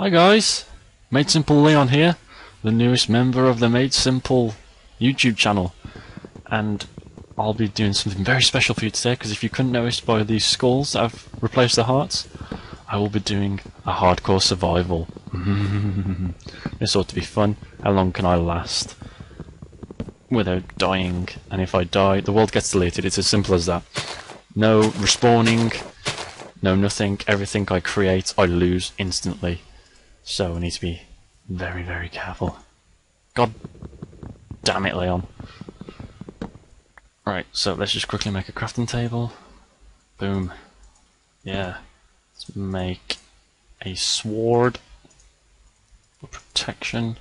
Hi guys, Made Simple Leon here, the newest member of the Made Simple YouTube channel, and I'll be doing something very special for you today because if you couldn't notice by these skulls that I've replaced the hearts, I will be doing a hardcore survival. this ought to be fun. How long can I last without dying? And if I die, the world gets deleted. It's as simple as that. No respawning, no nothing. Everything I create, I lose instantly. So we need to be very, very careful. God damn it, Leon. Right, so let's just quickly make a crafting table. Boom. Yeah. Let's make a sword for protection.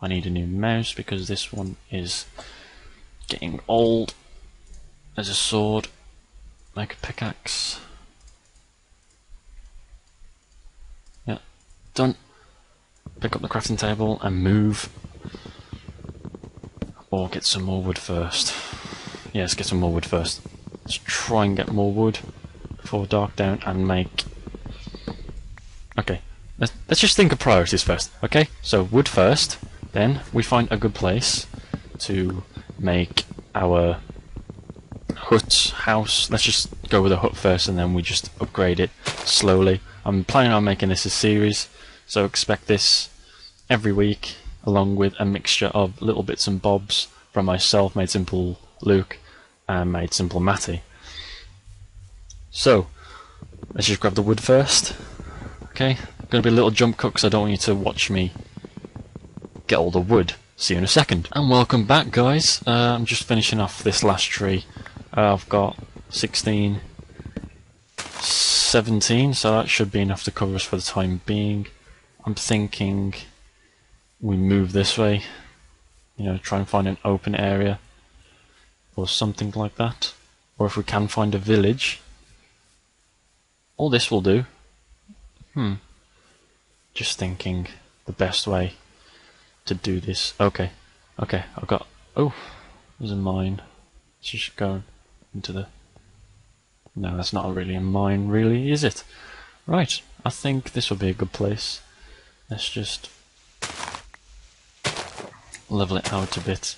I need a new mouse because this one is getting old as a sword. Make a pickaxe. Done. Pick up the crafting table and move. Or get some more wood first. Yes, get some more wood first. Let's try and get more wood before dark down and make... Okay, let's, let's just think of priorities first, okay? So wood first, then we find a good place to make our hut, house. Let's just go with a hut first and then we just upgrade it slowly. I'm planning on making this a series, so expect this every week, along with a mixture of little bits and bobs from myself, Made Simple Luke, and Made Simple Matty. So, let's just grab the wood first. Okay, gonna be a little jump cut because I don't want you to watch me get all the wood. See you in a second. And welcome back, guys. Uh, I'm just finishing off this last tree. Uh, I've got 16, 17, so that should be enough to cover us for the time being. I'm thinking we move this way, you know, try and find an open area or something like that. Or if we can find a village, all this will do. Hmm. Just thinking the best way to do this. Okay, okay, I've got. Oh, there's a mine. Let's just go into the no, that's not really a mine, really, is it? Right, I think this will be a good place. Let's just level it out a bit.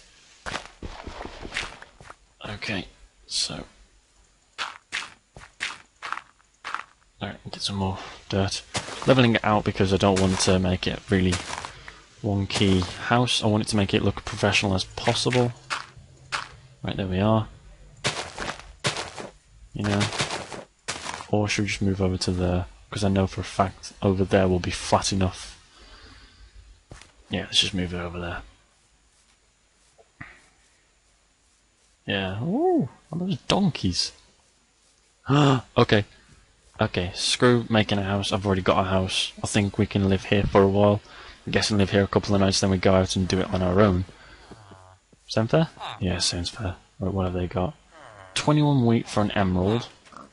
Okay, so... Alright, get some more dirt. Leveling it out because I don't want to make it really wonky house. I want it to make it look professional as possible. Right, there we are you know? Or should we just move over to there? Because I know for a fact over there will be flat enough. Yeah, let's just move it over there. Yeah. Ooh, those donkeys? okay. Okay, screw making a house. I've already got a house. I think we can live here for a while. I guess and live here a couple of nights, then we go out and do it on our own. Sound fair? Yeah, sounds fair. Right, what have they got? 21 wheat for an emerald,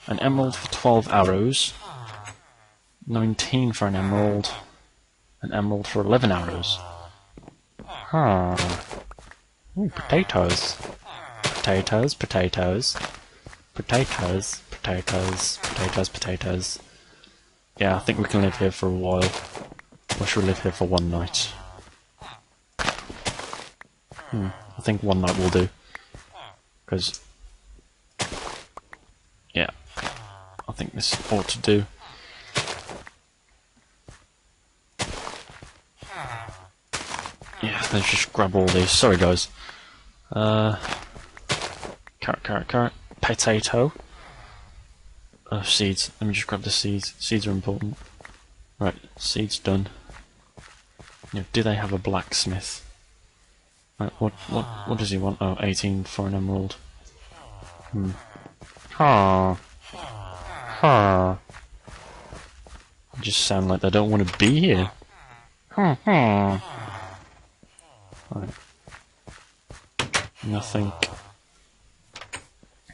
an emerald for 12 arrows, 19 for an emerald, an emerald for 11 arrows. Huh. Ooh, potatoes. Potatoes, potatoes. Potatoes, potatoes, potatoes, potatoes. Yeah, I think we can live here for a while. Or should we live here for one night? Hmm, I think one night will do. Because Yeah. I think this ought to do. Yeah, let's just grab all these. Sorry, guys. Uh, carrot, carrot, carrot. Potato. Uh, seeds. Let me just grab the seeds. Seeds are important. Right, seeds done. Know, do they have a blacksmith? Right, what, what, what does he want? Oh, 18 for an emerald. Hmm. Ah. Huh. Just sound like they don't want to be here. Hmm. hmm. Right. Nothing.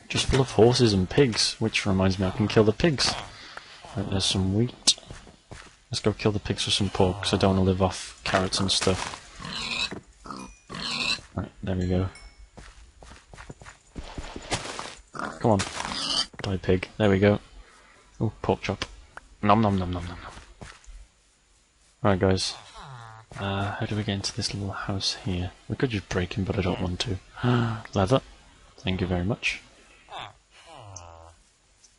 Just full of horses and pigs, which reminds me I can kill the pigs. Right, there's some wheat. Let's go kill the pigs for some pork, because I don't want to live off carrots and stuff. Right, there we go. Come on. Die pig. There we go. Oh, pork chop. Nom nom nom nom nom nom. Right, guys. Uh, how do we get into this little house here? We could just break in, but I don't want to. Leather. Thank you very much.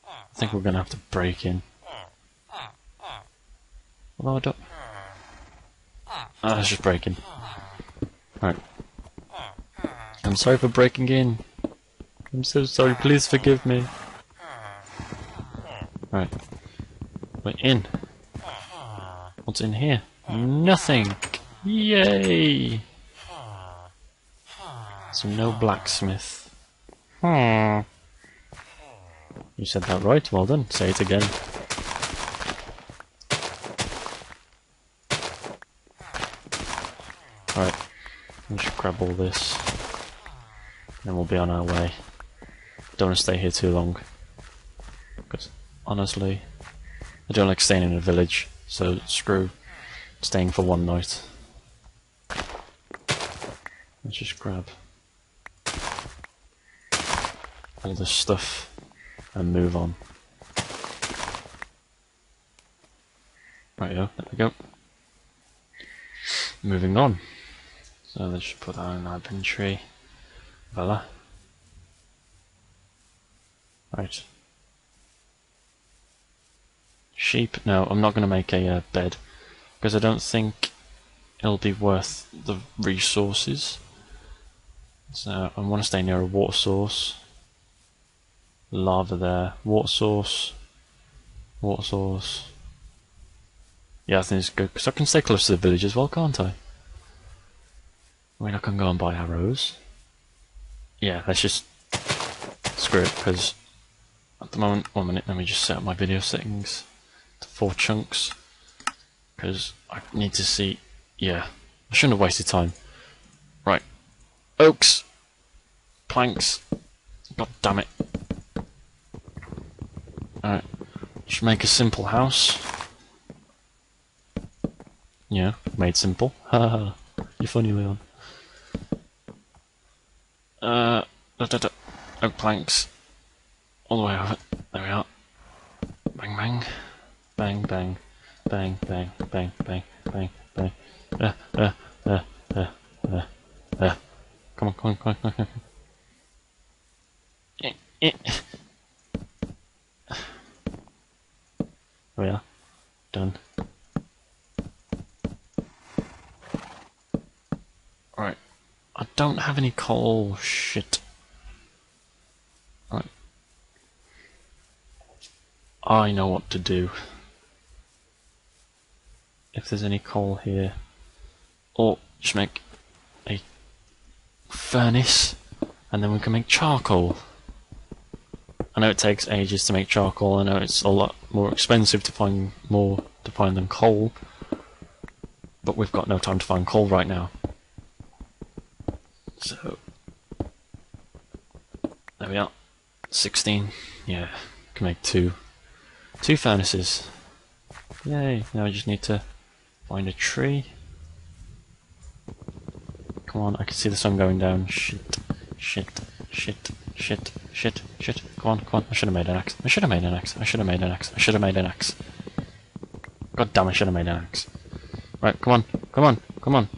I think we're gonna have to break in. Although I don't... Ah, let's just break in. Right. I'm sorry for breaking in. I'm so sorry, please forgive me. Right. We're in. What's in here? Nothing! Yay! So no blacksmith. Hmm. You said that right, well done. Say it again. Right. We should grab all this. Then we'll be on our way. Don't want to stay here too long. Because, honestly, I don't like staying in a village, so screw staying for one night. Let's just grab all this stuff and move on. Right, yeah, there we go. Moving on. So let's just put that in our inventory. Voila. Right. Sheep. No, I'm not going to make a uh, bed because I don't think it'll be worth the resources. So I want to stay near a water source. Lava there. Water source. Water source. Yeah, I think it's good because I can stay close to the village as well, can't I? I mean, I can go and buy arrows. Yeah, let's just screw it because at the moment, one minute, let me just set up my video settings to four chunks because I need to see. Yeah, I shouldn't have wasted time. Oaks, planks. God damn it! Alright, just make a simple house. Yeah, made simple. Haha, you're funny, Leon. Uh, da, da, da. oak planks all the way over. There we are. Bang, bang, bang, bang bang, bang, bang, bang, bang, bang. Uh, uh, uh, uh, uh. Come on, come on, come on, come on. Come on. Eh, eh. There we are. Done. Right. I don't have any coal. Shit. Right. I know what to do if there's any coal here. Or just make a furnace and then we can make charcoal. I know it takes ages to make charcoal, I know it's a lot more expensive to find more to find than coal. But we've got no time to find coal right now. So there we are. Sixteen. Yeah. Can make two two furnaces. Yay, now I just need to Find a tree. Come on, I can see the sun going down. Shit, shit, shit, shit, shit, shit. Come on, come on. I should have made an axe. I should have made an axe. I should have made an axe. I should have made an axe. God damn, I should have made an axe. Right, come on, come on, come on.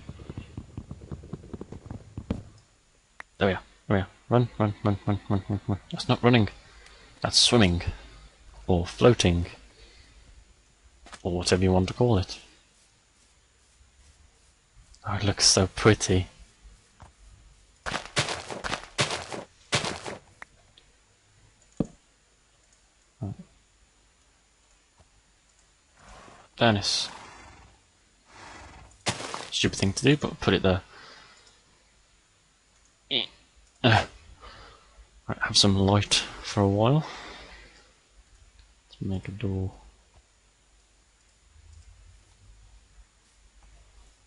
There we are. There we are. Run, run, run, run, run, run, run. That's not running. That's swimming. Or floating. Or whatever you want to call it. Oh, it looks so pretty. Furnace. Stupid thing to do, but put it there. Uh, right, have some light for a while. Let's make a door.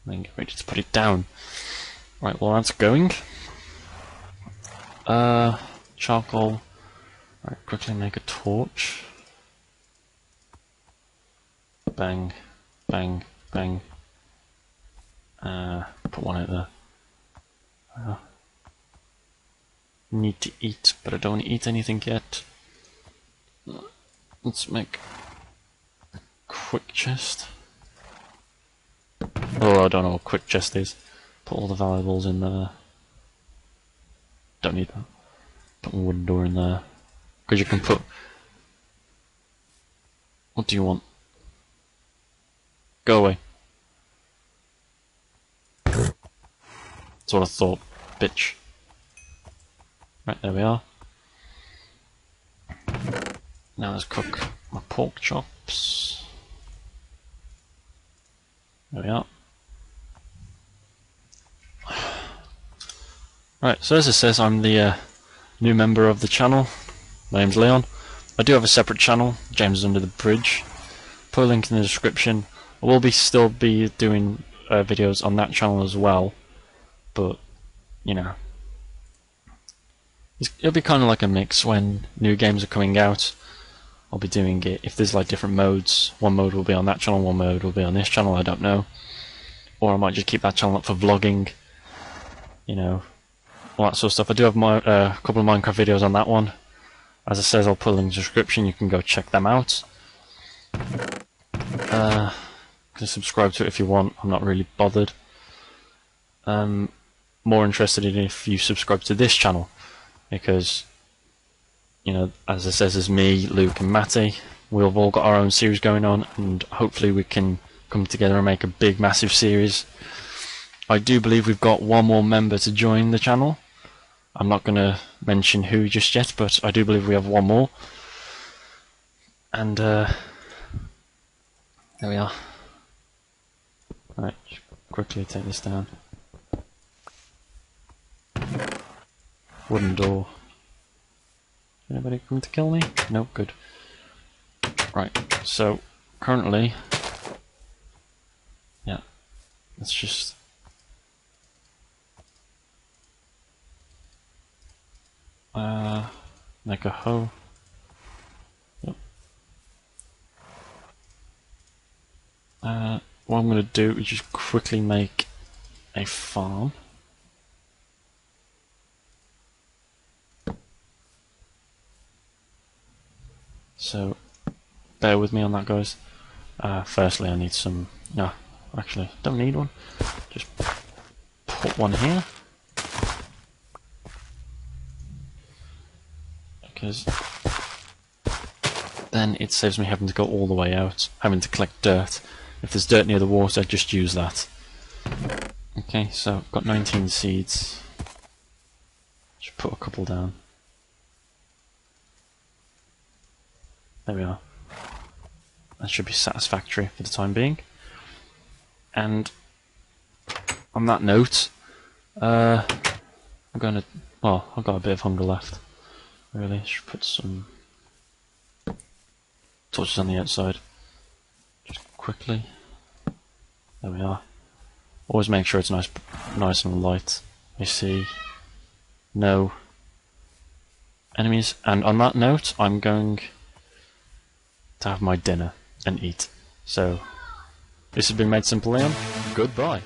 then get ready to put it down. Right, well that's going. Uh, charcoal. Right, quickly make a torch. Bang, bang, bang. Uh, put one out there. Uh, need to eat, but I don't eat anything yet. Let's make a quick chest. Oh, I don't know what quick chest is. Put all the valuables in there. Don't need that. Put a wooden door in there. Because you can put... What do you want? Go away. That's what I thought, bitch. Right, there we are. Now let's cook my pork chops. There we are. Right, so as it says, I'm the uh, new member of the channel. My name's Leon. I do have a separate channel, James is Under the Bridge. Put a link in the description. I will be still be doing uh, videos on that channel as well, but you know, it'll be kind of like a mix when new games are coming out. I'll be doing it if there's like different modes. One mode will be on that channel, one mode will be on this channel. I don't know, or I might just keep that channel up for vlogging. You know, all that sort of stuff. I do have my, uh, a couple of Minecraft videos on that one. As I says, I'll put a link in the description. You can go check them out. Uh, can subscribe to it if you want. I'm not really bothered. Um, more interested in if you subscribe to this channel because you know, as it says, as me, Luke, and Matty, we've all got our own series going on, and hopefully we can come together and make a big, massive series. I do believe we've got one more member to join the channel. I'm not going to mention who just yet, but I do believe we have one more. And uh, there we are. Right, quickly take this down. Wooden door. Anybody come to kill me? No, good. Right, so currently, yeah, let's just uh, make a hoe. Yep. Uh, what I'm going to do is just quickly make a farm. So, bear with me on that, guys. Uh, firstly, I need some. No, actually, don't need one. Just put one here. Because then it saves me having to go all the way out, having to collect dirt. If there's dirt near the water, just use that. Okay, so I've got 19 seeds. Should put a couple down. There we are. That should be satisfactory for the time being. And on that note, uh, I'm going to. Well, I've got a bit of hunger left. Really, should put some torches on the outside. Quickly. There we are. Always make sure it's nice, nice and light. I see no enemies. And on that note, I'm going to have my dinner and eat. So, this has been Made Simple Leon. Goodbye.